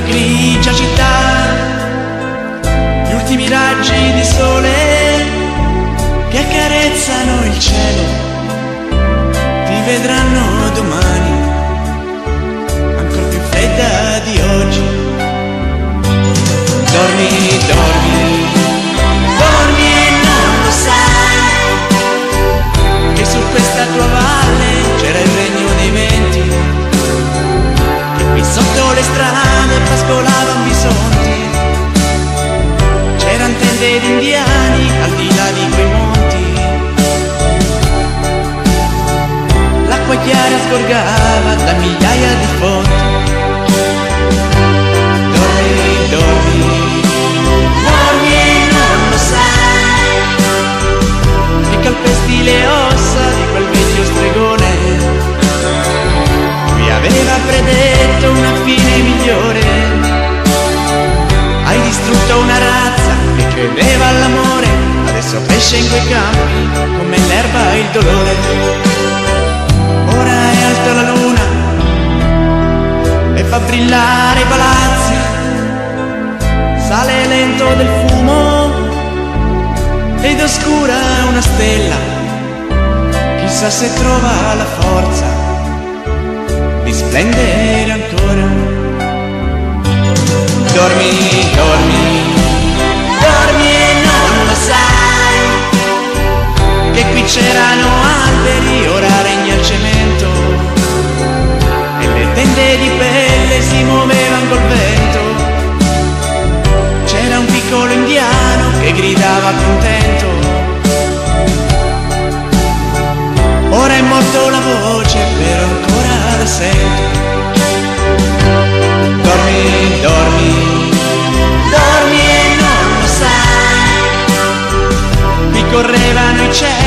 grigia città, gli ultimi raggi di sole che accarezzano il cielo, ti vedranno domani, ancora più fredda di oggi. Dormi, dormi, dormi e non lo sai, che su questa tua tende di indiani al di là di quei monti. L'acqua chiara sgorgava da migliaia di fonti. Che credeva all'amore Adesso cresce in quei campi come l'erba il dolore. Ora è alta la luna e fa brillare i palazzi. Sale lento del fumo ed oscura una stella, chissà se trova la forza di splendere ancora. Dormi, pelle si muovevano col vento c'era un piccolo indiano che gridava contento. Ora è morto la voce, però ancora la sento. Dormi, dormi, dormi e non lo sai. Qui correvano i cervi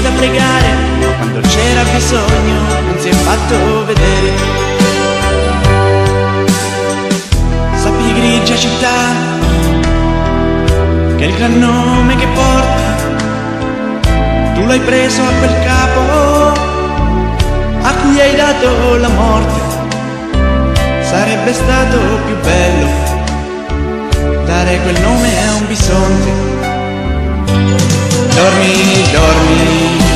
da pregare, ma quando c'era bisogno non si è fatto vedere. Sappi grigia città, che il gran nome che porta, tu l'hai preso a quel capo, a cui hai dato la morte. Sarebbe stato più bello dare quel nome a un bisonte. Dormi, dormi,